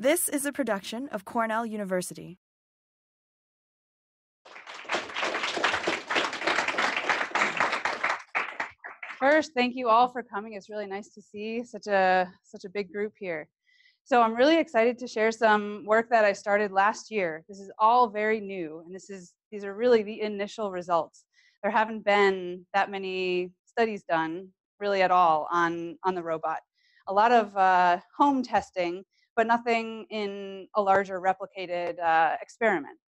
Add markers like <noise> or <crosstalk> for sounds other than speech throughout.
This is a production of Cornell University. First, thank you all for coming. It's really nice to see such a such a big group here. So I'm really excited to share some work that I started last year. This is all very new, and this is these are really the initial results. There haven't been that many studies done really at all on on the robot. A lot of uh, home testing, but nothing in a larger replicated uh, experiment.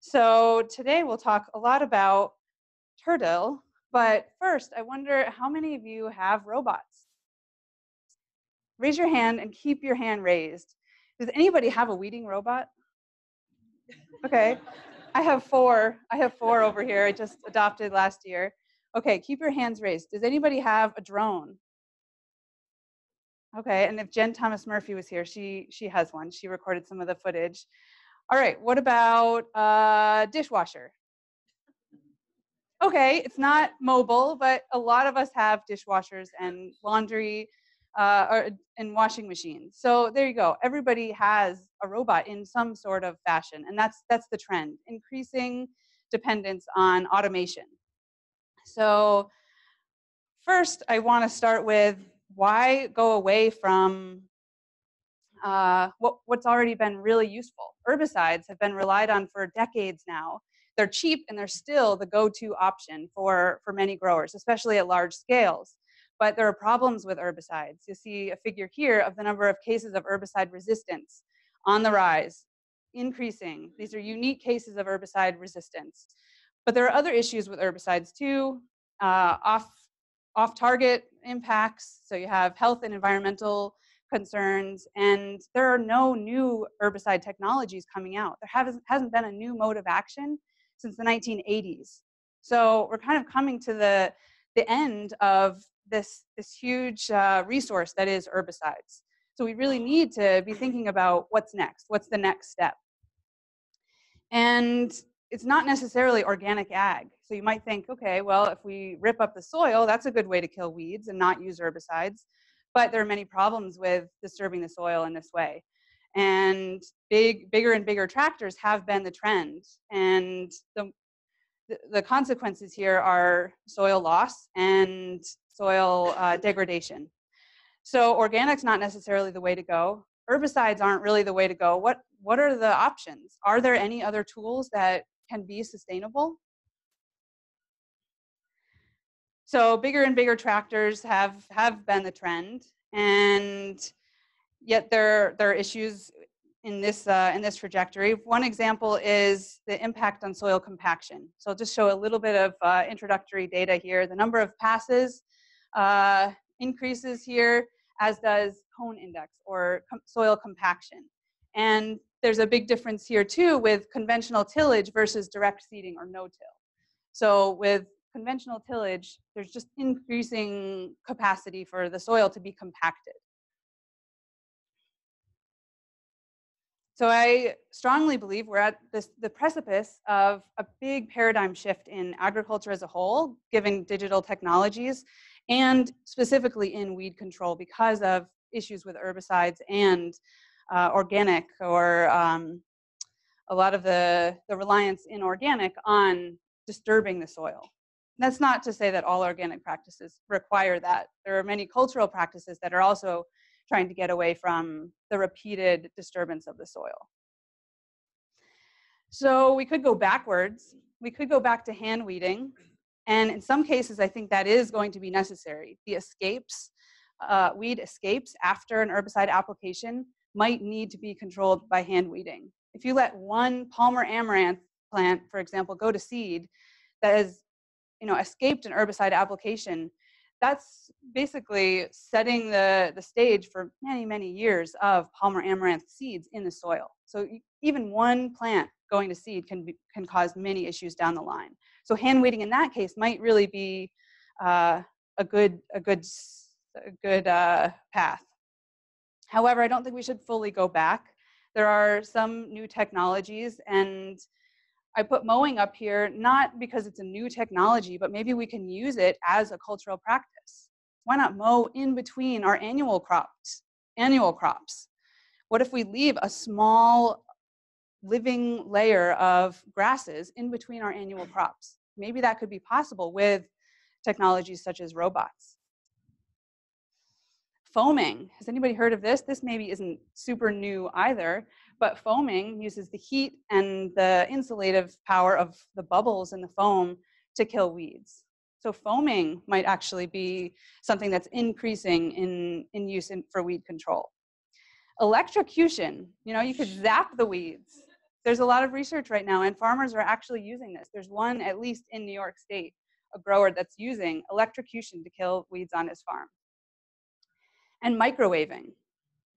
So today we'll talk a lot about Tertill, but first I wonder how many of you have robots? Raise your hand and keep your hand raised. Does anybody have a weeding robot? Okay, I have four. I have four over here. I just adopted last year. Okay, keep your hands raised. Does anybody have a drone? Okay, and if Jen Thomas Murphy was here, she she has one. She recorded some of the footage. All right, what about uh, dishwasher? Okay, it's not mobile, but a lot of us have dishwashers and laundry uh, or, and washing machines. So there you go. Everybody has a robot in some sort of fashion, and that's that's the trend: increasing dependence on automation. So first, I want to start with why go away from uh, what, what's already been really useful? Herbicides have been relied on for decades now. They're cheap and they're still the go-to option for, for many growers, especially at large scales. But there are problems with herbicides. You see a figure here of the number of cases of herbicide resistance on the rise, increasing. These are unique cases of herbicide resistance. But there are other issues with herbicides too, uh, off off target impacts. So you have health and environmental concerns, and there are no new herbicide technologies coming out. There hasn't, hasn't been a new mode of action since the 1980s. So we're kind of coming to the, the end of this, this huge uh, resource that is herbicides. So we really need to be thinking about what's next, what's the next step. And it's not necessarily organic ag. So you might think, okay, well, if we rip up the soil, that's a good way to kill weeds and not use herbicides. But there are many problems with disturbing the soil in this way. And big, bigger and bigger tractors have been the trend. And the, the consequences here are soil loss and soil uh, degradation. So organic's not necessarily the way to go. Herbicides aren't really the way to go. What, what are the options? Are there any other tools that can be sustainable? So bigger and bigger tractors have, have been the trend, and yet there, there are issues in this, uh, in this trajectory. One example is the impact on soil compaction. So I'll just show a little bit of uh, introductory data here. The number of passes uh, increases here, as does cone index or com soil compaction. And there's a big difference here too with conventional tillage versus direct seeding or no-till. So with conventional tillage, there's just increasing capacity for the soil to be compacted. So I strongly believe we're at this, the precipice of a big paradigm shift in agriculture as a whole, given digital technologies, and specifically in weed control because of issues with herbicides and uh, organic or um, a lot of the, the reliance in organic on disturbing the soil. That's not to say that all organic practices require that. There are many cultural practices that are also trying to get away from the repeated disturbance of the soil. So we could go backwards. We could go back to hand weeding. And in some cases, I think that is going to be necessary. The escapes, uh, weed escapes after an herbicide application might need to be controlled by hand weeding. If you let one Palmer amaranth plant, for example, go to seed that is you know, escaped an herbicide application, that's basically setting the, the stage for many, many years of Palmer amaranth seeds in the soil. So even one plant going to seed can, be, can cause many issues down the line. So hand weeding in that case might really be uh, a good, a good, a good uh, path. However, I don't think we should fully go back. There are some new technologies and I put mowing up here not because it's a new technology, but maybe we can use it as a cultural practice. Why not mow in between our annual crops? Annual crops. What if we leave a small living layer of grasses in between our annual crops? Maybe that could be possible with technologies such as robots. Foaming, has anybody heard of this? This maybe isn't super new either, but foaming uses the heat and the insulative power of the bubbles in the foam to kill weeds. So foaming might actually be something that's increasing in, in use in, for weed control. Electrocution, you know, you could zap the weeds. There's a lot of research right now, and farmers are actually using this. There's one, at least in New York State, a grower that's using electrocution to kill weeds on his farm. And microwaving.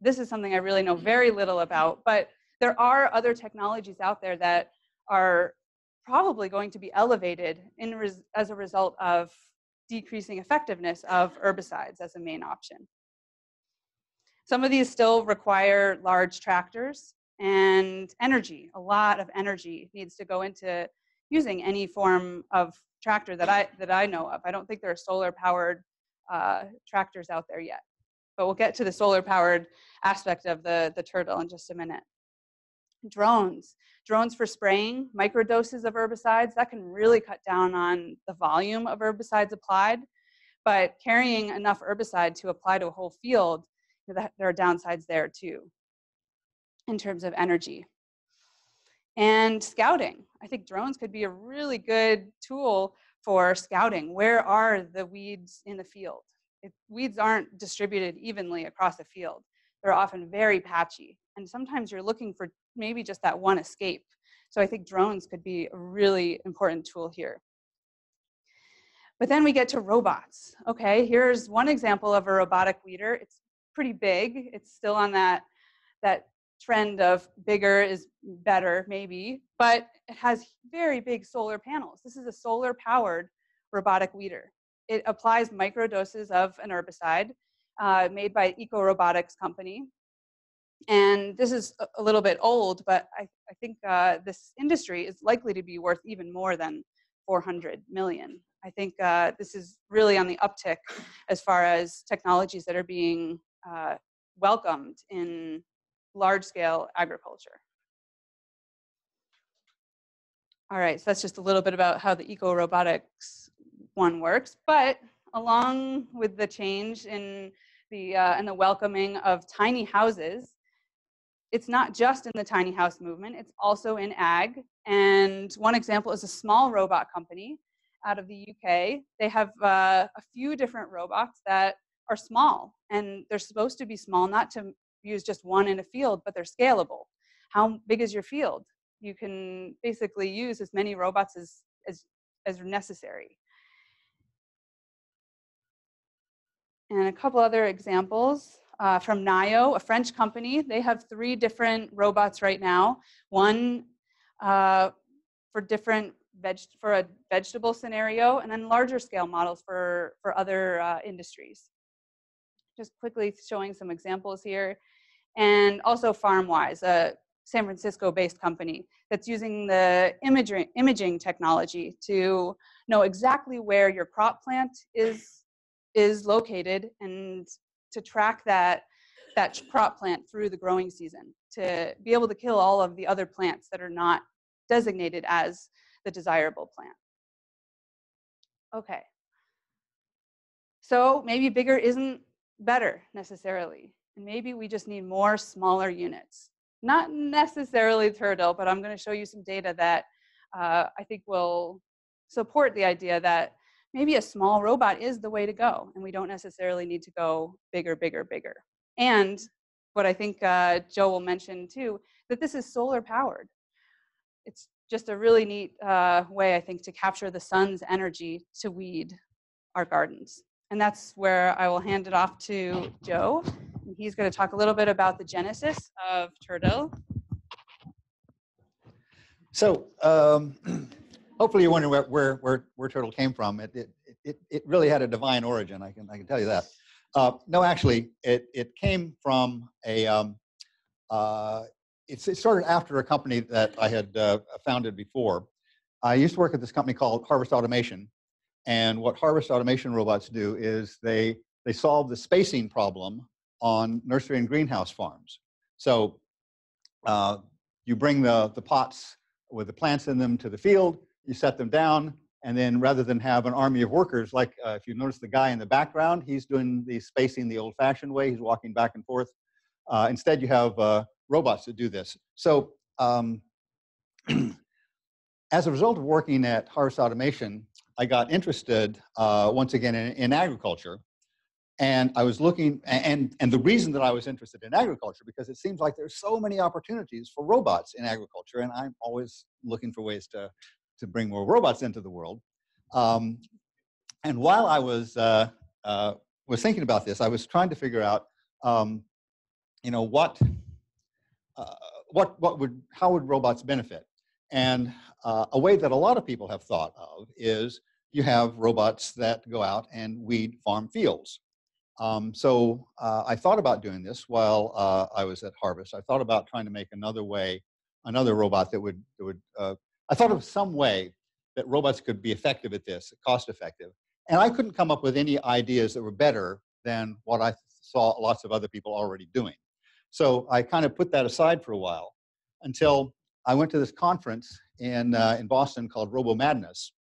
This is something I really know very little about, but there are other technologies out there that are probably going to be elevated in res- as a result of decreasing effectiveness of herbicides as a main option. Some of these still require large tractors and energy. A lot of energy needs to go into using any form of tractor that I that I know of. I don't think there are solar powered uh, tractors out there yet, but we'll get to the solar powered aspect of the the Tertill in just a minute. Drones, drones for spraying microdoses of herbicides that can really cut down on the volume of herbicides applied, but carrying enough herbicide to apply to a whole field, there are downsides there too in terms of energy. And scouting. I think drones could be a really good tool for scouting. Where are the weeds in the field? It, weeds aren't distributed evenly across a field. They're often very patchy. And sometimes you're looking for maybe just that one escape. So I think drones could be a really important tool here. But then we get to robots. Okay, here's one example of a robotic weeder. It's pretty big. It's still on that, that trend of bigger is better, maybe, but it has very big solar panels. This is a solar powered robotic weeder. It applies microdoses of an herbicide uh, made by ecoRobotix Company. And this is a little bit old, but I, I think uh, this industry is likely to be worth even more than 400 million. I think uh, this is really on the uptick as far as technologies that are being uh, welcomed in large scale agriculture. All right, so that's just a little bit about how the ecoRobotix one works. But along with the change in the uh, and the welcoming of tiny houses, it's not just in the tiny house movement; it's also in ag. And one example is a small robot company out of the UK. They have uh, a few different robots that are small, and they're supposed to be small not to use just one in a field, but they're scalable. How big is your field? You can basically use as many robots as, as, as necessary. And a couple other examples uh, from Naïo, a French company. They have three different robots right now. One uh, for different veg for a vegetable scenario, and then larger scale models for for other uh, industries. Just quickly showing some examples here and also FarmWise, a San Francisco-based company that's using the imaging, imaging technology to know exactly where your crop plant is, is located and to track that, that crop plant through the growing season, to be able to kill all of the other plants that are not designated as the desirable plant. Okay. So maybe bigger isn't better necessarily. And maybe we just need more smaller units. Not necessarily Tertill, but I'm going to show you some data that uh, I think will support the idea that maybe a small robot is the way to go, and we don't necessarily need to go bigger, bigger, bigger. And what I think uh, Joe will mention too, that this is solar powered. It's just a really neat uh, way, I think, to capture the sun's energy to weed our gardens. And that's where I will hand it off to Joe he's going to talk a little bit about the genesis of Tertill. So um, <clears throat> hopefully you're wondering where, where, where, Tertill came from. It, it, it, it really had a divine origin, I can, I can tell you that. Uh, no, actually, it, it came from a, um, uh, it, it started after a company that I had uh, founded before. I used to work at this company called Harvest Automation. And what Harvest Automation robots do is they, they solve the spacing problem on nursery and greenhouse farms. So uh, you bring the, the pots with the plants in them to the field, you set them down, and then rather than have an army of workers, like uh, if you notice the guy in the background, he's doing the spacing the old fashioned way, he's walking back and forth. Uh, instead, you have uh, robots that do this. So um, <clears throat> as a result of working at Harvest Automation, I got interested uh, once again in, in, agriculture. And I was looking, and, and the reason that I was interested in agriculture, because it seems like there's so many opportunities for robots in agriculture, and I'm always looking for ways to, to bring more robots into the world. Um, and while I was, uh, uh, was thinking about this, I was trying to figure out, um, you know, what, uh, what, what would, how would robots benefit? And uh, a way that a lot of people have thought of is you have robots that go out and weed farm fields. Um, so uh, I thought about doing this while uh, I was at Harvest. I thought about trying to make another way, another robot that would, that would uh, I thought of some way that robots could be effective at this, cost effective. And I couldn't come up with any ideas that were better than what I saw lots of other people already doing. So I kind of put that aside for a while until I went to this conference in, uh, in Boston called Robo Madness.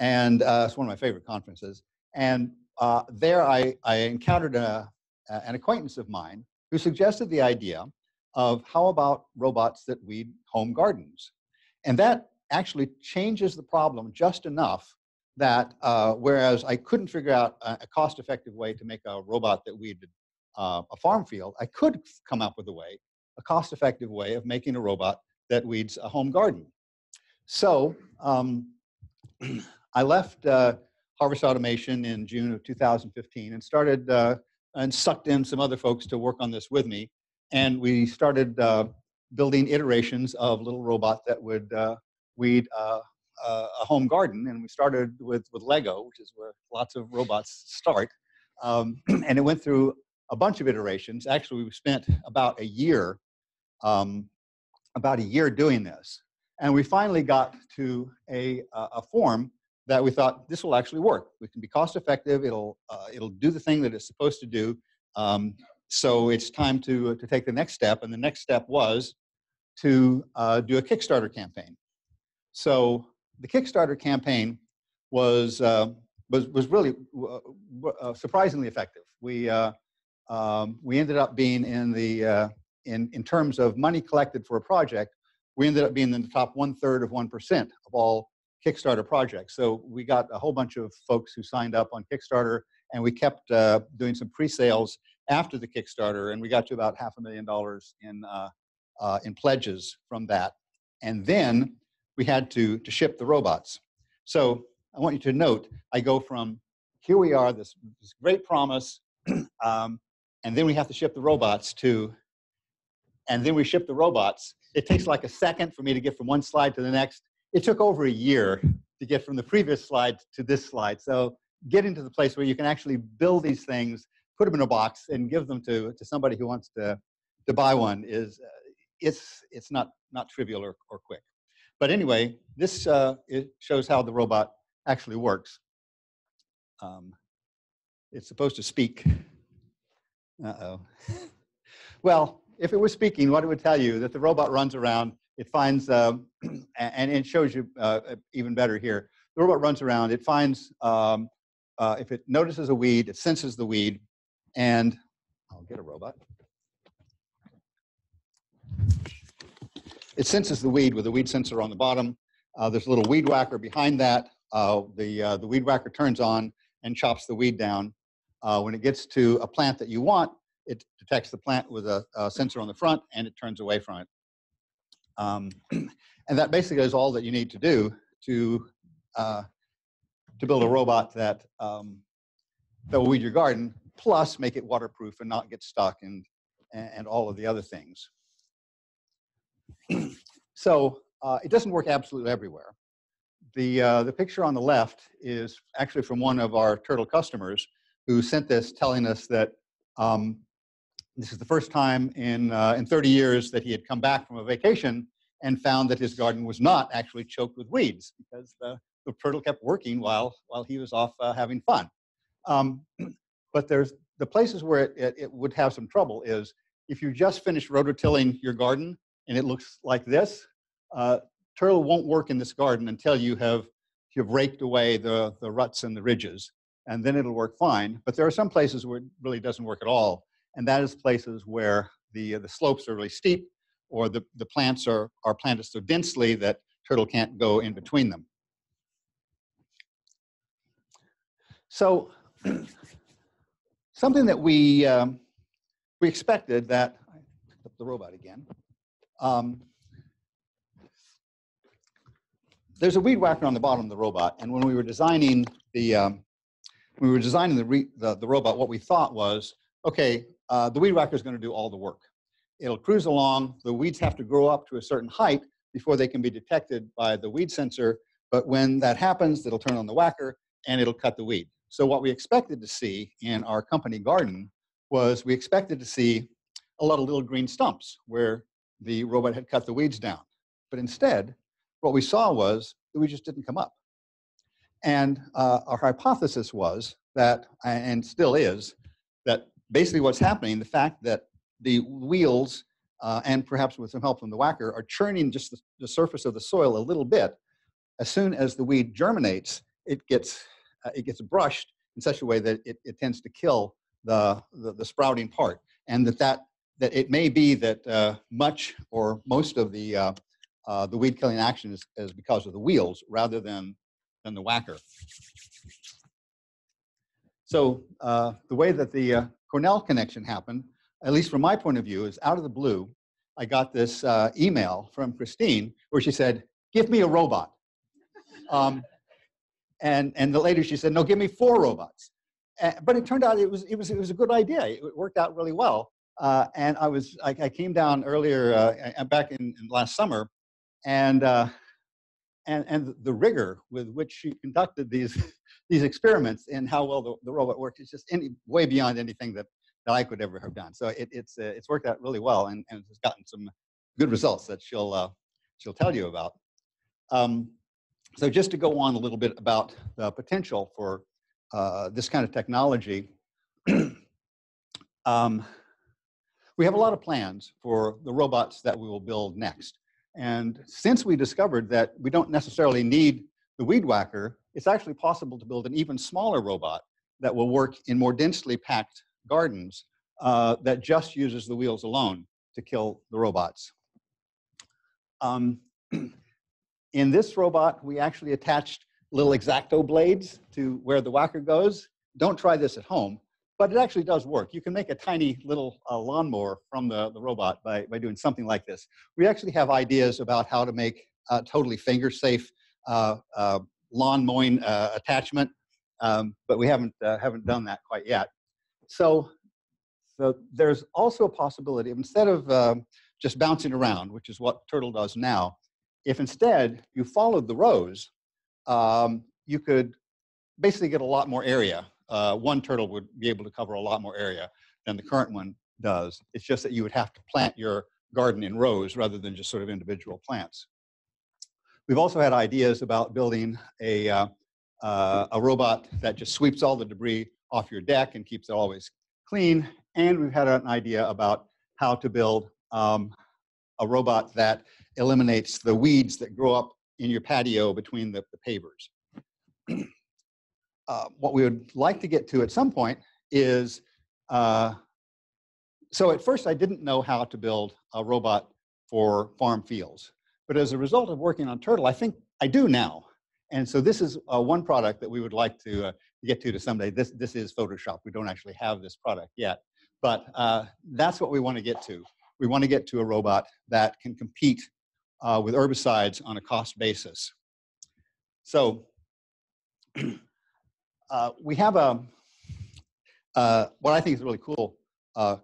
And uh, it's one of my favorite conferences. And uh, there I, I encountered a, an acquaintance of mine who suggested the idea of how about robots that weed home gardens? And that actually changes the problem just enough that uh, whereas I couldn't figure out a, a cost-effective way to make a robot that weeded uh, a farm field, I could come up with a way, a cost-effective way of making a robot that weeds a home garden. So um, <clears throat> I left uh, Harvest Automation in June of 2015 and started uh, and sucked in some other folks to work on this with me. And we started uh, building iterations of little robot that would uh, weed uh, uh, a home garden. And we started with, with Lego, which is where lots of robots start. Um, <clears throat> and it went through a bunch of iterations. Actually, we spent about a year um, about a year doing this. And we finally got to a, a form that we thought this will actually work. We can be cost effective. It'll, uh, it'll do the thing that it's supposed to do. Um, so it's time to, to take the next step. And the next step was to uh, do a Kickstarter campaign. So the Kickstarter campaign was, uh, was, was really uh, uh, surprisingly effective. We, uh, um, we ended up being in the in, in terms of money collected for a project, we ended up being in the top one third of 1% of all Kickstarter projects. So we got a whole bunch of folks who signed up on Kickstarter and we kept uh, doing some pre-sales after the Kickstarter and we got to about half a million dollars in, uh, uh, in pledges from that. And then we had to, to ship the robots. So I want you to note, I go from here we are, this, this great promise, <clears throat> um, and then we have to ship the robots to and then we ship the robots. It takes like a second for me to get from one slide to the next. It took over a year to get from the previous slide to this slide. So getting to the place where you can actually build these things, put them in a box, and give them to, to somebody who wants to, to buy one is uh, it's, it's not, not trivial or, or quick. But anyway, this uh, shows how the robot actually works. Um, it's supposed to speak. Uh-oh. <laughs> well, if it was speaking, what it would tell you that the robot runs around, it finds, uh, <clears throat> and it shows you uh, even better here. The robot runs around, it finds, um, uh, if it notices a weed, it senses the weed, and I'll get a robot. It senses the weed with a weed sensor on the bottom. Uh, there's a little weed whacker behind that. Uh, the, uh, the weed whacker turns on and chops the weed down. when it gets to a plant that you want, it detects the plant with a, a sensor on the front and it turns away from it. Um, <clears throat> and that basically is all that you need to do to, uh, to build a robot that, um, that will weed your garden, plus make it waterproof and not get stuck and, and all of the other things. So uh, it doesn't work absolutely everywhere. The, uh, the picture on the left is actually from one of our Tertill customers who sent this telling us that um, this is the first time in, uh, in 30 years that he had come back from a vacation and found that his garden was not actually choked with weeds because the, the Tertill kept working while, while he was off uh, having fun. Um, but there's the places where it, it, it, would have some trouble is if you just finished rototilling your garden and it looks like this, uh, Tertill won't work in this garden until you have you've raked away the, the ruts and the ridges, and then it'll work fine. But there are some places where it really doesn't work at all, and that is places where the, uh, the slopes are really steep or the, the plants are, are planted so densely that Tertill can't go in between them. So <clears throat> something that we, um, we expected that, the robot again, um, there's a weed whacker on the bottom of the robot, and when we were designing the, um, we were designing the, re, the, the robot, what we thought was, okay, uh, the weed whacker is going to do all the work. It'll cruise along. The weeds have to grow up to a certain height before they can be detected by the weed sensor. But when that happens, it'll turn on the whacker and it'll cut the weed. So what we expected to see in our company garden was we expected to see a lot of little green stumps where the robot had cut the weeds down. But instead, what we saw was that we just didn't come up. And uh, our hypothesis was that, and still is, that basically what's happening, the fact that the wheels, uh, and perhaps with some help from the whacker, are churning just the, the, surface of the soil a little bit. As soon as the weed germinates, it gets, uh, it gets brushed in such a way that it, it tends to kill the, the, the, sprouting part. And that, that, that it may be that uh, much or most of the, uh, uh, the weed killing action is, is because of the wheels rather than, than the whacker. So uh, the way that the Cornell connection happened at least from my point of view, is out of the blue, I got this uh, email from Kristine where she said, give me a robot. Um, and, and the later she said, no, give me four robots. Uh, but it turned out it was, it, was, it was a good idea. It worked out really well. Uh, and I was, I, I, came down earlier, uh, back in, in, last summer, and, uh, and, and the rigor with which she conducted these, <laughs> these experiments and how well the, the robot worked is just any, way beyond anything that that I could ever have done. So it, it's uh, it's worked out really well, and, and it's gotten some good results that she'll uh, she'll tell you about. Um, so just to go on a little bit about the potential for uh, this kind of technology, <clears throat> um, we have a lot of plans for the robots that we will build next. And since we discovered that we don't necessarily need the weed whacker, it's actually possible to build an even smaller robot that will work in more densely packed gardens uh, that just uses the wheels alone to kill the robots. Um, <clears throat> in this robot, we actually attached little X-Acto blades to where the whacker goes. Don't try this at home, but it actually does work. You can make a tiny little uh, lawnmower from the, the robot by, by doing something like this. We actually have ideas about how to make a totally finger-safe uh, uh, lawn mowing uh, attachment, um, but we haven't, uh, haven't done that quite yet. So, so there's also a possibility of instead of um, just bouncing around, which is what Tertill does now, if instead you followed the rows, um, you could basically get a lot more area. Uh, one Tertill would be able to cover a lot more area than the current one does. It's just that you would have to plant your garden in rows rather than just sort of individual plants. We've also had ideas about building a, uh, uh, a robot that just sweeps all the debris off your deck and keeps it always clean. And we've had an idea about how to build um, a robot that eliminates the weeds that grow up in your patio between the, the pavers. <clears throat> uh, what we would like to get to at some point is, uh, so at first I didn't know how to build a robot for farm fields. But as a result of working on Tertill, I think I do now. And so this is uh, one product that we would like to uh, get to to someday. This, this is Photoshop. We don't actually have this product yet. But uh, that's what we want to get to. We want to get to a robot that can compete uh, with herbicides on a cost basis. So <clears throat> uh, we have a, uh, what I think is a really cool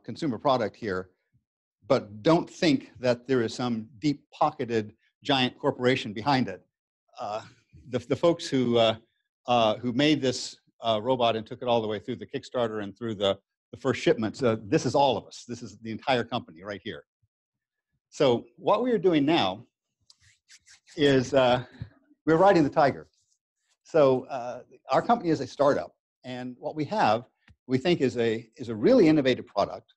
consumer product here, but don't think that there is some deep-pocketed giant corporation behind it. Uh, the, the folks who, uh, uh, who made this uh, robot and took it all the way through the Kickstarter and through the, the first shipments, this is all of us. This is the entire company right here. So what we are doing now is uh, we're riding the tiger. So uh, our company is a startup, and what we have, we think, is a is a really innovative product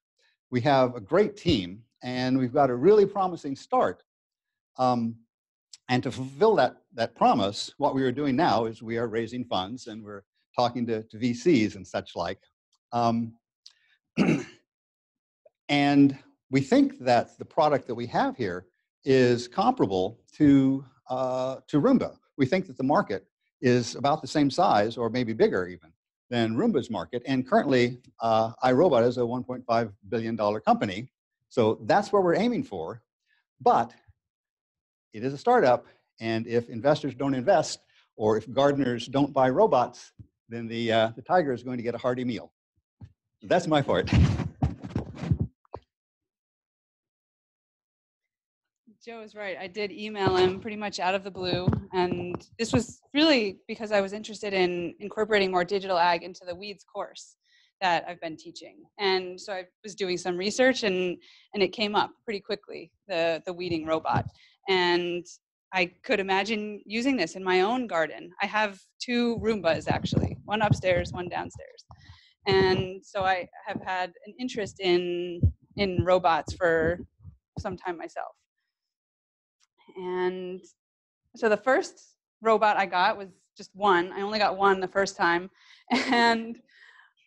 we have a great team and we've got a really promising start. Um, and to fulfill that, that promise, what we are doing now is we are raising funds and we're talking to, to VCs and such like. Um, <clears throat> and we think that the product that we have here is comparable to, uh, to Roomba. We think that the market is about the same size or maybe bigger even than Roomba's market. And currently, uh, iRobot is a $1.5 billion company. So that's where we're aiming for. But it is a startup. And if investors don't invest or if gardeners don't buy robots, then the, uh, the tiger is going to get a hearty meal. That's my part. <laughs> Joe is right. I did email him pretty much out of the blue. And this was really because I was interested in incorporating more digital ag into the weeds course that I've been teaching. And so I was doing some research and, and it came up pretty quickly, the, the weeding robot. And I could imagine using this in my own garden. I have two Roombas actually, one upstairs, one downstairs. And so I have had an interest in, in robots for some time myself. And so the first robot I got was just one. I only got one the first time. <laughs> And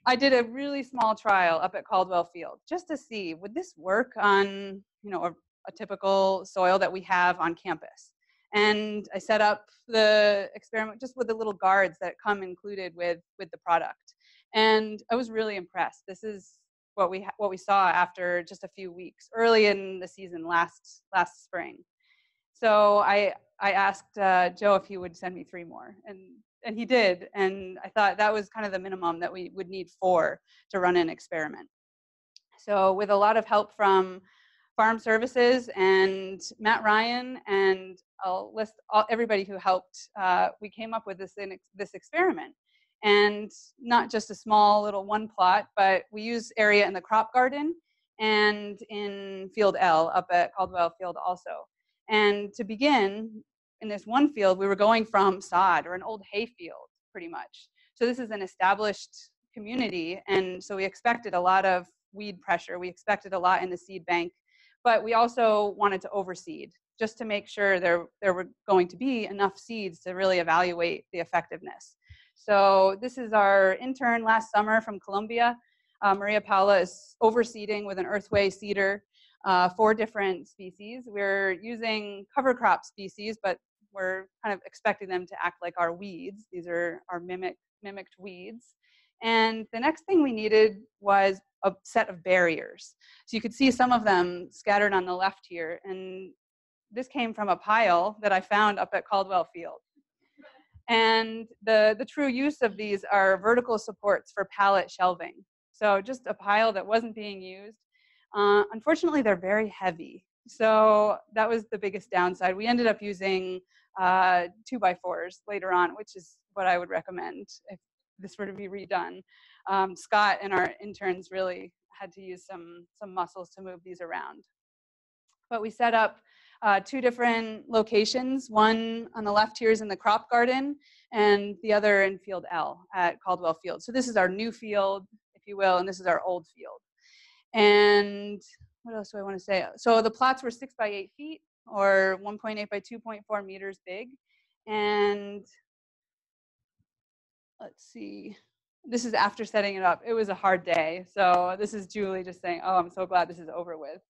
I did a really small trial up at Caldwell Field just to see would this work on, you know, a, a typical soil that we have on campus. And I set up the experiment just with the little guards that come included with with the product. And I was really impressed. This is what we what we saw after just a few weeks, early in the season last last spring. So I I asked uh, Joe if he would send me three more, and and he did. And I thought that was kind of the minimum that we would need four to run an experiment. So with a lot of help from Farm Services and Matt Ryan, and I'll list all, everybody who helped. Uh, we came up with this in, this experiment, and not just a small little one plot, but we use area in the crop garden and in Field L up at Caldwell Field also. And to begin, in this one field, we were going from sod or an old hay field, pretty much. So this is an established community, and so we expected a lot of weed pressure. We expected a lot in the seed bank, but we also wanted to overseed just to make sure there, there were going to be enough seeds to really evaluate the effectiveness. So this is our intern last summer from Columbia. Uh, Maria Paula is overseeding with an earthway seeder uh, four different species. We're using cover crop species, but we're kind of expecting them to act like our weeds. These are our mimic, mimicked weeds. And the next thing we needed was a set of barriers. So you could see some of them scattered on the left here. And this came from a pile that I found up at Caldwell Field. And the, the true use of these are vertical supports for pallet shelving. So just a pile that wasn't being used uh, unfortunately, they're very heavy. So that was the biggest downside. We ended up using uh, two by fours later on, which is what I would recommend if this were to be redone. Um, Scott and our interns really had to use some, some muscles to move these around. But we set up uh, two different locations. One on the left here is in the crop garden, and the other in field L at Caldwell Field. So this is our new field, if you will, and this is our old field. And what else do I want to say? So the plots were six by eight feet or 1.8 by 2.4 meters big. And let's see, this is after setting it up. It was a hard day. So this is Julie just saying, oh, I'm so glad this is over with.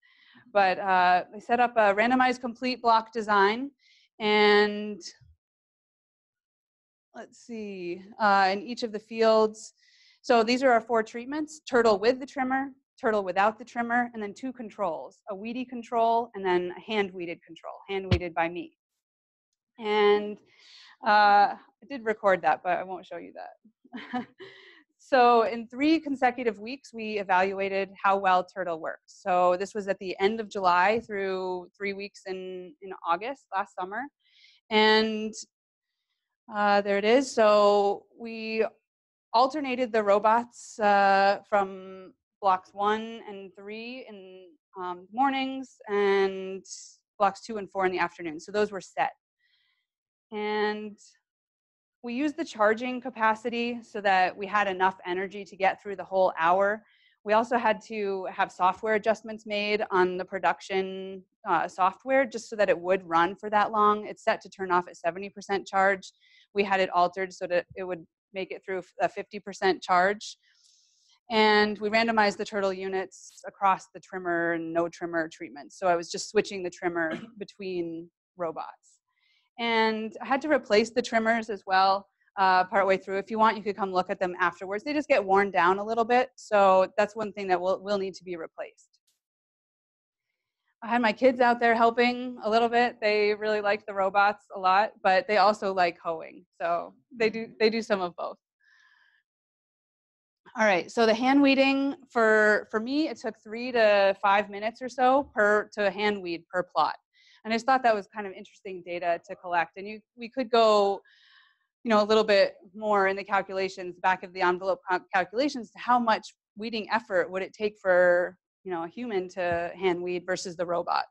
But uh, I set up a randomized complete block design and let's see, uh, in each of the fields. So these are our four treatments, Tertill with the trimmer, Tertill without the trimmer, and then two controls, a weedy control and then a hand weeded control, hand weeded by me. And uh, I did record that, but I won't show you that. <laughs> so in three consecutive weeks, we evaluated how well Tertill works. So this was at the end of July through three weeks in, in August last summer. And uh, there it is. So we alternated the robots uh, from blocks one and three in um, mornings and blocks two and four in the afternoon. So those were set. And we used the charging capacity so that we had enough energy to get through the whole hour. We also had to have software adjustments made on the production uh, software just so that it would run for that long. It's set to turn off at 70% charge. We had it altered so that it would make it through a 50% charge. And we randomized the Tertill units across the trimmer and no trimmer treatments. So I was just switching the trimmer <clears throat> between robots. And I had to replace the trimmers as well uh, partway through. If you want, you could come look at them afterwards. They just get worn down a little bit. So that's one thing that will, will need to be replaced. I had my kids out there helping a little bit. They really like the robots a lot, but they also like hoeing. So they do, they do some of both. All right, so the hand weeding for, for me, it took three to five minutes or so per to hand weed per plot. And I just thought that was kind of interesting data to collect. And you, we could go, you know, a little bit more in the calculations, back of the envelope calculations to how much weeding effort would it take for, you know, a human to hand weed versus the robot.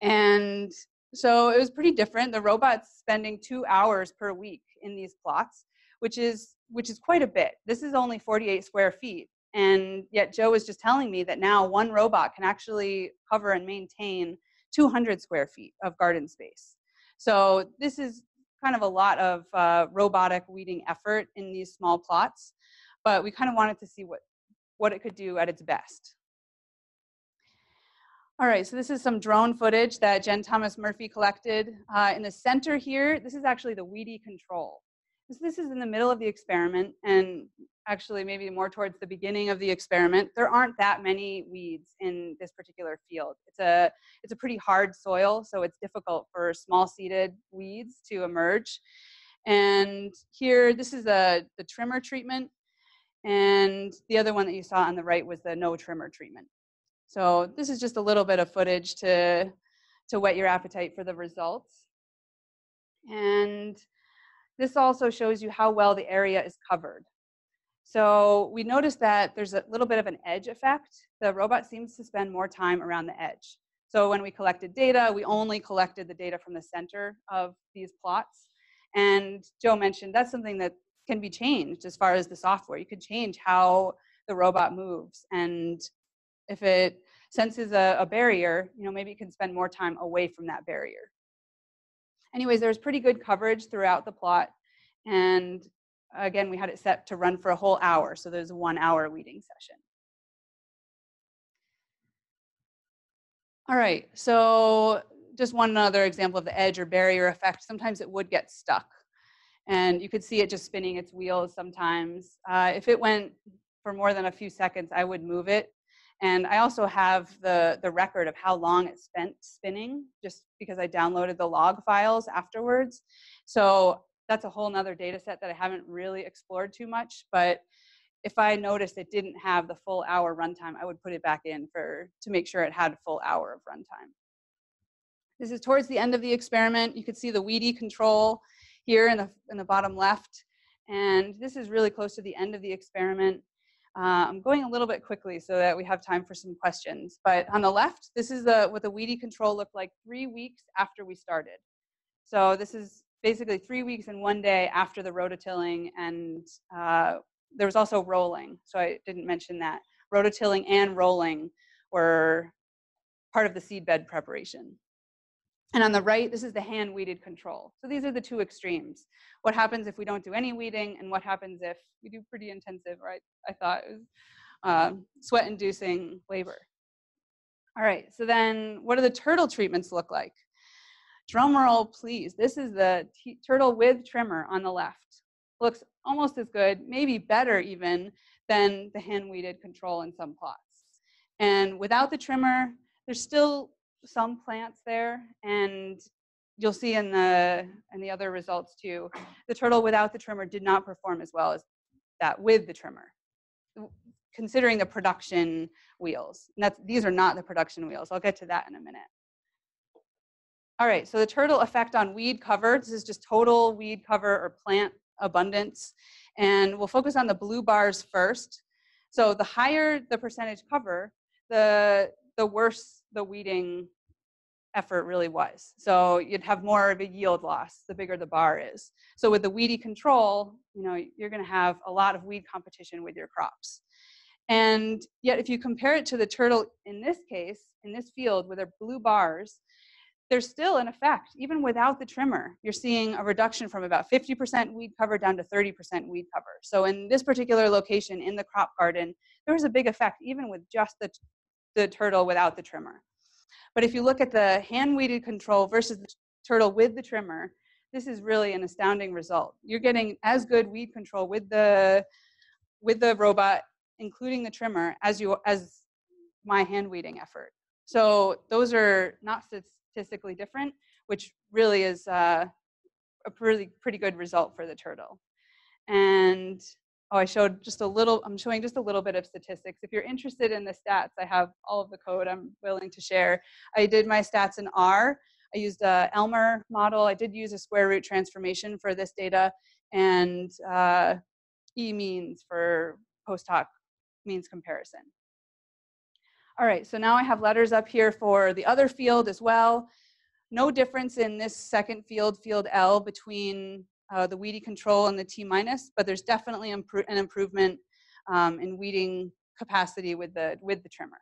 And so it was pretty different. The robot's spending two hours per week in these plots, which is which is quite a bit. This is only 48 square feet. And yet Joe was just telling me that now one robot can actually cover and maintain 200 square feet of garden space. So this is kind of a lot of uh, robotic weeding effort in these small plots, but we kind of wanted to see what, what it could do at its best. All right, so this is some drone footage that Jen Thomas Murphy collected. Uh, in the center here, this is actually the weedy control. So this is in the middle of the experiment and actually maybe more towards the beginning of the experiment. There aren't that many weeds in this particular field. It's a, it's a pretty hard soil, so it's difficult for small seeded weeds to emerge. And here, this is the, the trimmer treatment. And the other one that you saw on the right was the no trimmer treatment. So this is just a little bit of footage to, to whet your appetite for the results. And this also shows you how well the area is covered. So we noticed that there's a little bit of an edge effect. The robot seems to spend more time around the edge. So when we collected data, we only collected the data from the center of these plots. And Joe mentioned that's something that can be changed as far as the software. You could change how the robot moves. And if it senses a, a barrier, you know, maybe it can spend more time away from that barrier anyways, there was pretty good coverage throughout the plot. And again, we had it set to run for a whole hour. So there's a one hour weeding session. All right, so just one other example of the edge or barrier effect. Sometimes it would get stuck. And you could see it just spinning its wheels sometimes. Uh, if it went for more than a few seconds, I would move it and I also have the, the record of how long it spent spinning just because I downloaded the log files afterwards. So that's a whole nother data set that I haven't really explored too much. But if I noticed it didn't have the full hour runtime, I would put it back in for to make sure it had a full hour of runtime. This is towards the end of the experiment. You can see the weedy control here in the, in the bottom left. And this is really close to the end of the experiment. Uh, I'm going a little bit quickly so that we have time for some questions. But on the left, this is the, what the weedy control looked like three weeks after we started. So this is basically three weeks and one day after the rototilling and uh, there was also rolling. So I didn't mention that. Rototilling and rolling were part of the seed bed preparation. And on the right, this is the hand weeded control. So these are the two extremes. What happens if we don't do any weeding and what happens if we do pretty intensive, right? I thought it was uh, sweat inducing labor. All right, so then what do the Tertill treatments look like? Drum roll, please. This is the Tertill with trimmer on the left. Looks almost as good, maybe better even, than the hand weeded control in some plots. And without the trimmer, there's still some plants there and you'll see in the in the other results too the Tertill without the trimmer did not perform as well as that with the trimmer considering the production wheels. And that's these are not the production wheels. I'll get to that in a minute. All right so the Tertill effect on weed cover this is just total weed cover or plant abundance and we'll focus on the blue bars first. So the higher the percentage cover the the worse the weeding effort really was. So you'd have more of a yield loss the bigger the bar is. So with the weedy control, you know, you're going to have a lot of weed competition with your crops. And yet, if you compare it to the Tertill in this case, in this field with their blue bars, there's still an effect, even without the trimmer. You're seeing a reduction from about 50% weed cover down to 30% weed cover. So in this particular location in the crop garden, there was a big effect, even with just the, the Tertill without the trimmer. But if you look at the hand weeded control versus the Tertill with the trimmer, this is really an astounding result. You're getting as good weed control with the with the robot, including the trimmer, as you as my hand weeding effort. So those are not statistically different, which really is uh, a pretty pretty good result for the Tertill. And oh, I showed just a little. I'm showing just a little bit of statistics. If you're interested in the stats, I have all of the code I'm willing to share. I did my stats in R. I used a lmer model. I did use a square root transformation for this data, and uh, E means for post hoc means comparison. All right, so now I have letters up here for the other field as well. No difference in this second field, field L, between uh, the weedy control and the T minus, but there's definitely an improvement um, in weeding capacity with the, with the trimmer.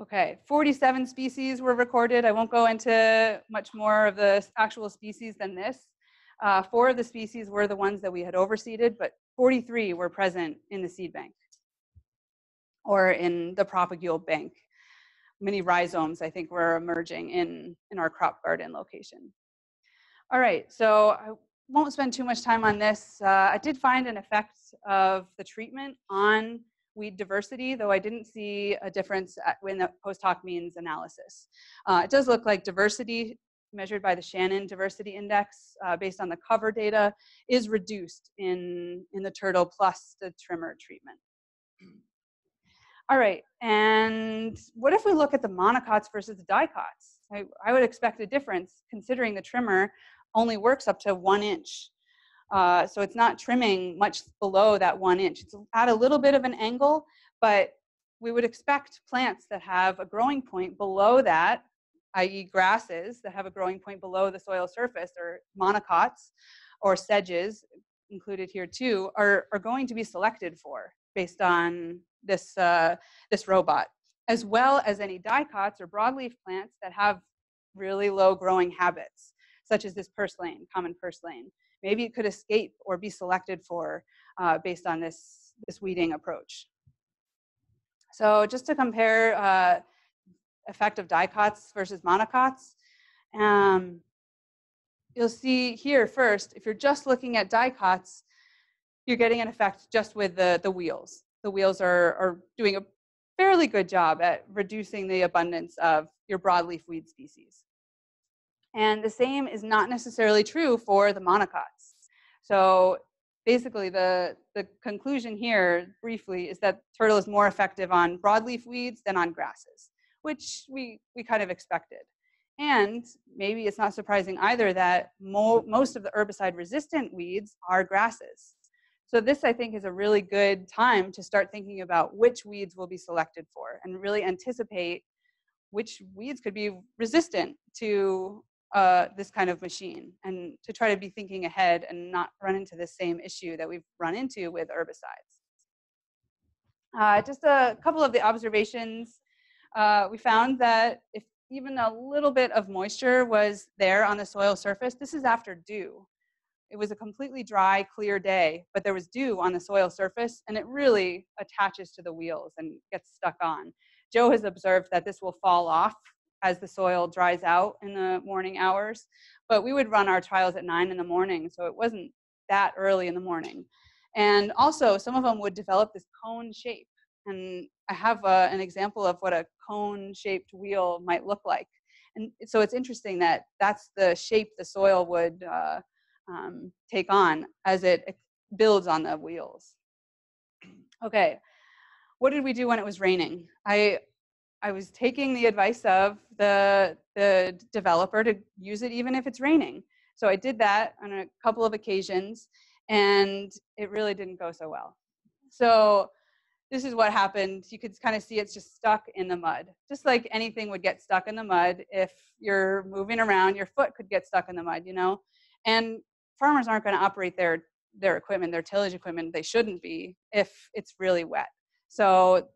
Okay, 47 species were recorded. I won't go into much more of the actual species than this. Uh, four of the species were the ones that we had overseeded, but 43 were present in the seed bank or in the propagule bank. Many rhizomes, I think, were emerging in, in our crop garden location. All right, so I won't spend too much time on this. Uh, I did find an effect of the treatment on weed diversity, though I didn't see a difference in the post hoc means analysis. Uh, it does look like diversity measured by the Shannon Diversity Index uh, based on the cover data is reduced in, in the Tertill plus the trimmer treatment. All right, and what if we look at the monocots versus the dicots? I, I would expect a difference considering the trimmer only works up to one inch. Uh, so it's not trimming much below that one inch. It's at a little bit of an angle, but we would expect plants that have a growing point below that i.e. grasses that have a growing point below the soil surface or monocots or sedges included here too are, are going to be selected for based on this, uh, this robot, as well as any dicots or broadleaf plants that have really low growing habits, such as this purslane, common purslane. Maybe it could escape or be selected for uh, based on this, this weeding approach. So just to compare uh, effect of dicots versus monocots. Um, you'll see here first, if you're just looking at dicots, you're getting an effect just with the, the wheels. The wheels are, are doing a fairly good job at reducing the abundance of your broadleaf weed species. And the same is not necessarily true for the monocots. So basically the, the conclusion here briefly is that Tertill is more effective on broadleaf weeds than on grasses which we, we kind of expected. And maybe it's not surprising either that mo most of the herbicide resistant weeds are grasses. So this I think is a really good time to start thinking about which weeds will be selected for and really anticipate which weeds could be resistant to uh, this kind of machine and to try to be thinking ahead and not run into the same issue that we've run into with herbicides. Uh, just a couple of the observations uh, we found that if even a little bit of moisture was there on the soil surface, this is after dew. It was a completely dry, clear day, but there was dew on the soil surface, and it really attaches to the wheels and gets stuck on. Joe has observed that this will fall off as the soil dries out in the morning hours, but we would run our trials at 9 in the morning, so it wasn't that early in the morning. And also, some of them would develop this cone shape. And I have uh, an example of what a cone-shaped wheel might look like. And so it's interesting that that's the shape the soil would uh, um, take on as it builds on the wheels. Okay, what did we do when it was raining? I, I was taking the advice of the, the developer to use it even if it's raining. So I did that on a couple of occasions and it really didn't go so well. So this is what happened. You could kind of see it's just stuck in the mud. Just like anything would get stuck in the mud. If you're moving around, your foot could get stuck in the mud, you know? And farmers aren't going to operate their their equipment, their tillage equipment, they shouldn't be if it's really wet. So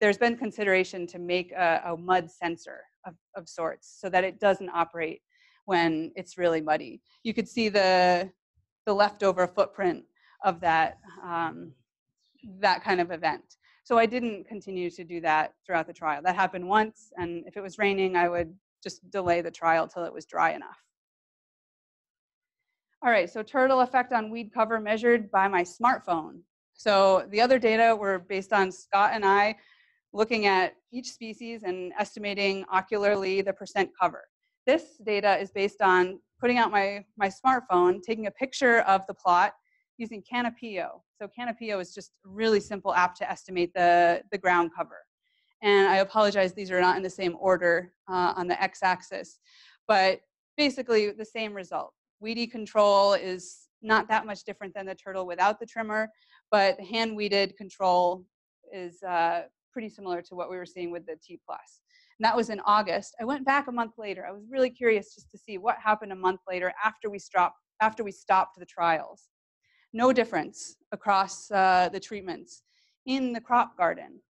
there's been consideration to make a, a mud sensor of, of sorts so that it doesn't operate when it's really muddy. You could see the, the leftover footprint of that, um, that kind of event. So I didn't continue to do that throughout the trial. That happened once, and if it was raining, I would just delay the trial till it was dry enough. All right, so Tertill effect on weed cover measured by my smartphone. So the other data were based on Scott and I looking at each species and estimating ocularly the percent cover. This data is based on putting out my, my smartphone, taking a picture of the plot using Canopeo. So Canopeo is just a really simple app to estimate the, the ground cover. And I apologize, these are not in the same order uh, on the x-axis, but basically the same result. Weedy control is not that much different than the Tertill without the trimmer, but hand weeded control is uh, pretty similar to what we were seeing with the T plus. And that was in August. I went back a month later. I was really curious just to see what happened a month later after we stopped, after we stopped the trials. No difference across uh, the treatments. In the crop garden,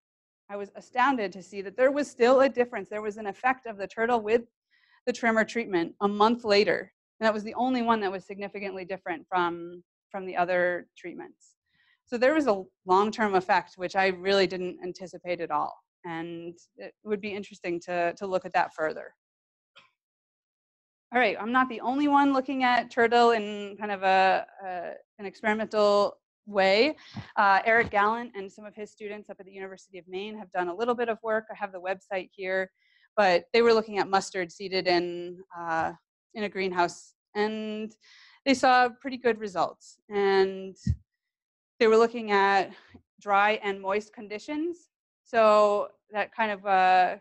I was astounded to see that there was still a difference. There was an effect of the Tertill with the trimmer treatment a month later. And that was the only one that was significantly different from, from the other treatments. So there was a long-term effect, which I really didn't anticipate at all. And it would be interesting to, to look at that further. All right, I'm not the only one looking at Tertill in kind of a, a an experimental way. Uh, Eric Gallandt and some of his students up at the University of Maine have done a little bit of work. I have the website here, but they were looking at mustard seeded in, uh, in a greenhouse and they saw pretty good results. And they were looking at dry and moist conditions. So that kind of uh,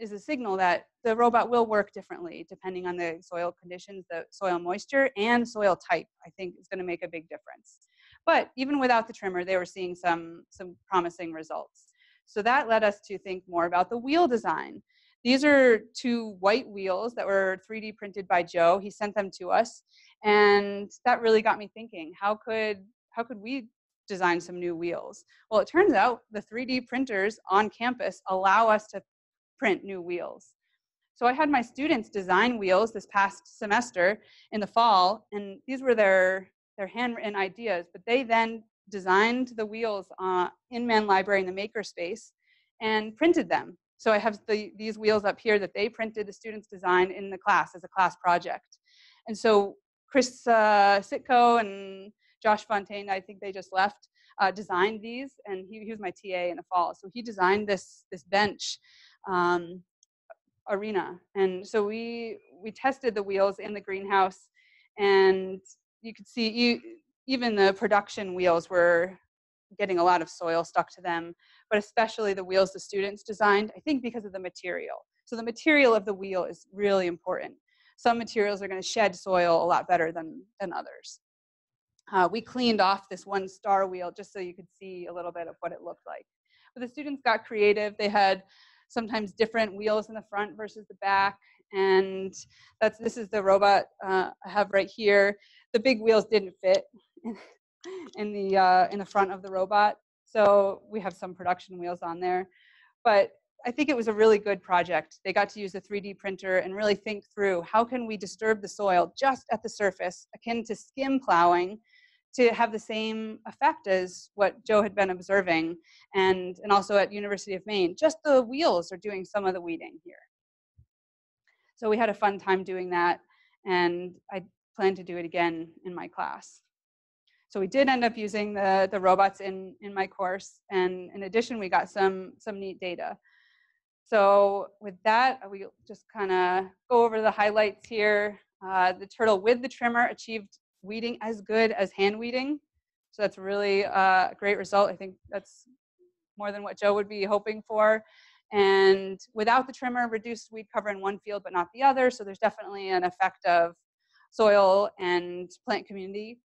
is a signal that the robot will work differently depending on the soil conditions, the soil moisture, and soil type, I think is gonna make a big difference. But even without the trimmer, they were seeing some, some promising results. So that led us to think more about the wheel design. These are two white wheels that were 3D printed by Joe. He sent them to us. And that really got me thinking, how could, how could we design some new wheels. Well, it turns out the 3D printers on campus allow us to print new wheels. So I had my students design wheels this past semester in the fall, and these were their, their handwritten ideas, but they then designed the wheels uh, in Mann Library in the makerspace and printed them. So I have the, these wheels up here that they printed, the students designed in the class as a class project. And so Chris uh, Sitko and Josh Fontaine, I think they just left, uh, designed these, and he, he, was my TA in the fall. So he designed this this bench um, arena, and so we we tested the wheels in the greenhouse, and you could see you, even the production wheels were getting a lot of soil stuck to them, but especially the wheels the students designed. I think because of the material. So the material of the wheel is really important. Some materials are going to shed soil a lot better than than others uh, we cleaned off this one star wheel just so you could see a little bit of what it looked like. But the students got creative. They had sometimes different wheels in the front versus the back. And that's this is the robot uh, I have right here. The big wheels didn't fit <laughs> in the uh, in the front of the robot, so we have some production wheels on there. But I think it was a really good project. They got to use a 3D printer and really think through how can we disturb the soil just at the surface, akin to skim plowing, to have the same effect as what Joe had been observing and, and also at University of Maine. Just the wheels are doing some of the weeding here. So we had a fun time doing that and I plan to do it again in my class. So we did end up using the, the robots in, in my course and in addition we got some, some neat data. So with that, we just kind of go over the highlights here. Uh, the Tertill with the trimmer achieved weeding as good as hand weeding. So that's really uh, a great result. I think that's more than what Joe would be hoping for. And without the trimmer, reduced weed cover in one field but not the other. So there's definitely an effect of soil and plant community.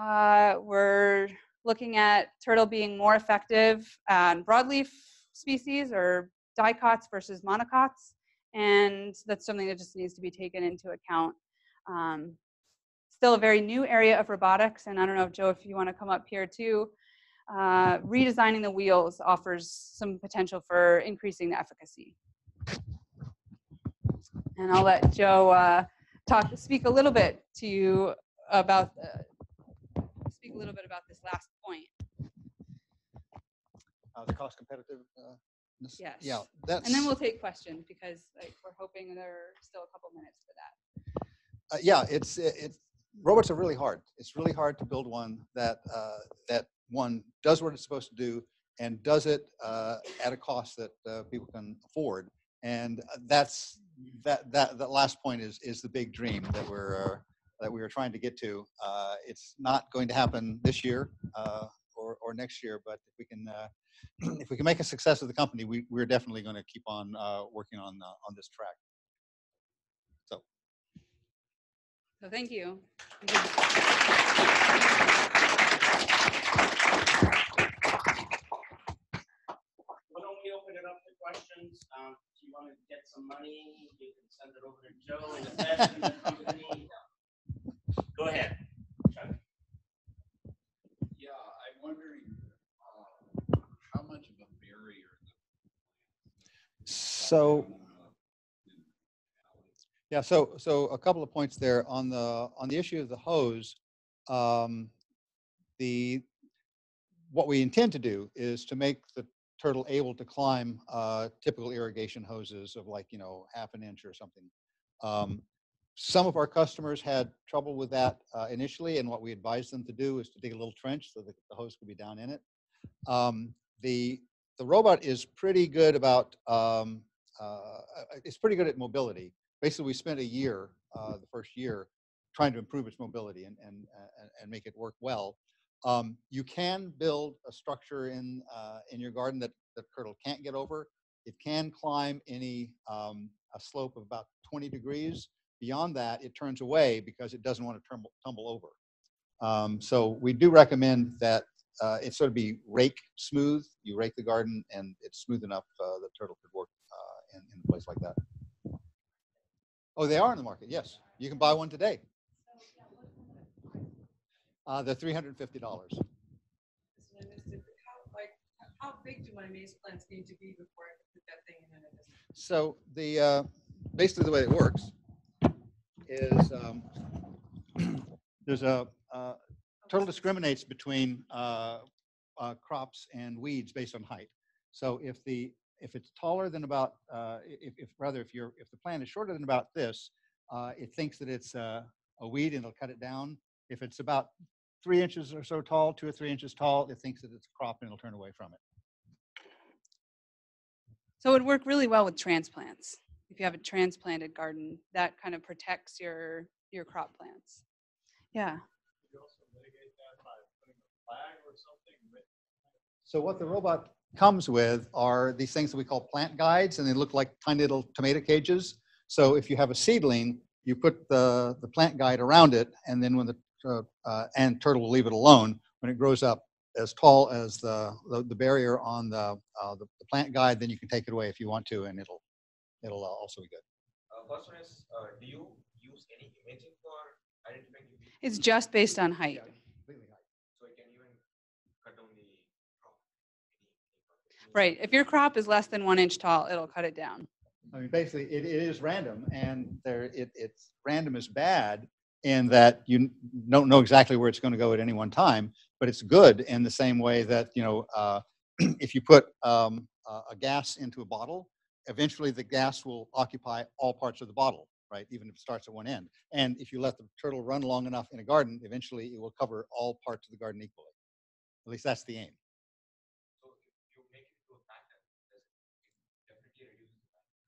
Uh, we're looking at Tertill being more effective on broadleaf species or dicots versus monocots. And that's something that just needs to be taken into account. Um, still a very new area of robotics. And I don't know, if Joe, if you want to come up here too. Uh, redesigning the wheels offers some potential for increasing the efficacy. And I'll let Joe uh, talk, speak a little bit to you about, uh, a little bit about this last point. Uh, the cost competitive. Uh, Yes. Yeah, that's. And then we'll take questions because like, we're hoping there are still a couple minutes for that. uh, yeah, it's it, it. Robots are really hard. It's really hard to build one that uh, that one does what it's supposed to do and does it uh, at a cost that uh, people can afford. And that's that that that last point is is the big dream that we're uh, that we are trying to get to. Uh, it's not going to happen this year uh, or or next year, but if we can. Uh, <clears throat> if we can make a success of the company, we, we're definitely going to keep on uh, working on uh, on this track. So So thank you. Why don't we open it up to questions? Um, if you want to get some money, you can send it over to Joe and in the <laughs> company. Go ahead. Chuck. Yeah, I'm wondering, uh, how much of a barrier the. So. Yeah, so, so a couple of points there on the, on the issue of the hose. um, The, what we intend to do is to make the Tertill able to climb uh, typical irrigation hoses of like, you know, half an inch or something. Um, Some of our customers had trouble with that uh, initially, and what we advised them to do is to dig a little trench so that the hose could be down in it. Um, The, the robot is pretty good about, um, uh, it's pretty good at mobility basically we spent a year, uh, the first year, trying to improve its mobility and and and, and make it work well. Um, you can build a structure in uh, in your garden that the Tertill can't get over. It can climb any um, a slope of about 20 degrees. Beyond that, it turns away because it doesn't want to tumble, tumble over. Um, so we do recommend that uh, it sort of be rake smooth. You rake the garden and it's smooth enough uh, the Tertill could work uh, in, in a place like that. Oh, they are in the market. Yes, you can buy one today. Uh, they're three hundred and fifty dollars. How, big do my maize plants need to be before I put that thing in? So the uh, basically the way it works is um, <clears throat> there's a uh, Tertill discriminates between uh, uh, crops and weeds based on height. So if the if it's taller than about uh, if, if rather if you're if the plant is shorter than about this, uh, it thinks that it's uh, a weed and it'll cut it down. If it's about three inches or so tall, two or three inches tall, it thinks that it's a crop and it'll turn away from it. So it would work really well with transplants. If you have a transplanted garden, that kind of protects your your crop plants. Yeah. You also mitigate that by putting a flag or something with So what the robot comes with are these things that we call plant guides, and they look like tiny little tomato cages. So if you have a seedling, you put the, the plant guide around it, and then when the uh, uh, and Tertill will leave it alone. When it grows up as tall as the the, the barrier on the, uh, the the plant guide, then you can take it away if you want to, and it'll it'll uh, also be good. Uh, first one is, uh, do you use any imaging for identifying? It's just based on height. Completely high. So it can even cut down the crop. any- any crop. Right. If your crop is less than one inch tall, it'll cut it down. I mean, basically, it, it is random, and there it, it's random is bad in that you don't know exactly where it's going to go at any one time. But it's good in the same way that you know, uh, <clears throat> if you put um, a, a gas into a bottle, eventually the gas will occupy all parts of the bottle, right? Even if it starts at one end. And if you let the Tertill run long enough in a garden, eventually it will cover all parts of the garden equally. At least that's the aim. So if you make it to a pattern, does it it definitely reduces the pattern.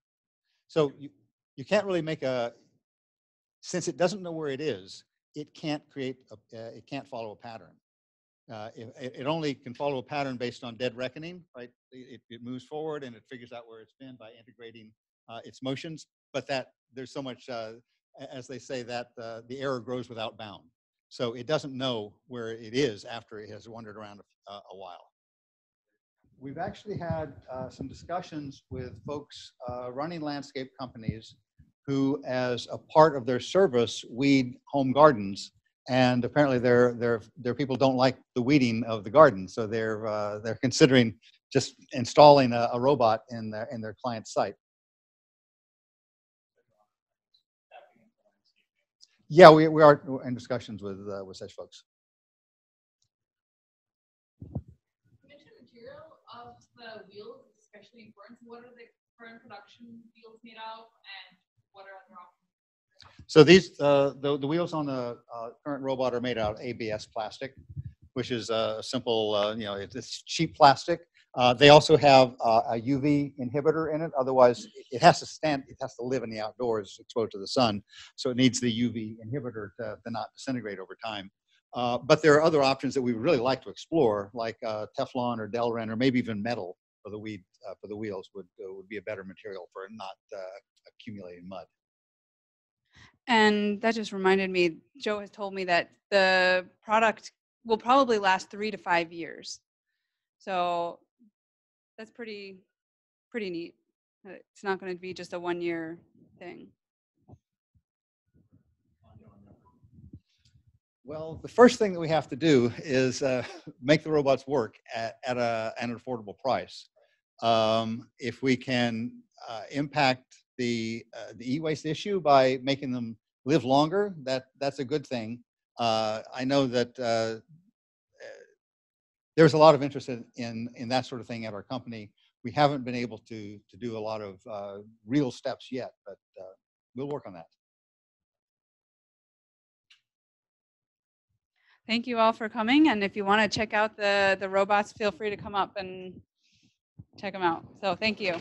So you, you can't really make a, since it doesn't know where it is, it can't create, a, uh, it can't follow a pattern. Uh, it, it- only can follow a pattern based on dead reckoning, right? It, it moves forward and it figures out where it's been by integrating uh, its motions. But that there's so much, uh, as they say, that uh, the error grows without bound. So it doesn't know where it is after it has wandered around a, a- a while. We've actually had uh, some discussions with folks uh, running landscape companies who, as a part of their service, weed home gardens. and apparently their their their people don't like the weeding of the garden, so they're uh, they're considering just installing a, a robot in their in their client site. Yeah, we, we are in discussions with uh, with such folks. You mentioned material of the wheels What are the production wheels made of and what are other options? So these, uh, the, the wheels on the uh, current robot are made out of ABS plastic, which is a simple, uh, you know, it's, cheap plastic. Uh, they also have uh, a UV inhibitor in it. Otherwise, it- has to stand, it has to live in the outdoors, exposed to the sun. So it needs the UV inhibitor to, to not disintegrate over time. Uh, but there are other options that we really like to explore, like uh, Teflon or Delrin, or maybe even metal for the weed uh, for the wheels would uh, would be a better material for not uh, accumulating mud. And that just reminded me, Joe has told me that the product will probably last three to five years. So that's pretty, pretty neat. It's not going to be just a one year thing. Well, the first thing that we have to do is uh, <laughs> make the robots work at, at a, an affordable price. Um, if we can uh, impact the uh, the e-waste issue by making them live longer, that that's a good thing. Uh, I know that uh, there's a lot of interest in, in in that sort of thing at our company. We haven't been able to to do a lot of uh, real steps yet, but uh, we'll work on that. Thank you all for coming. And if you want to check out the, the robots, feel free to come up and check them out. So thank you.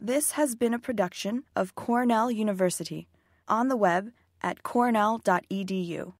This has been a production of Cornell University on the web at cornell.edu.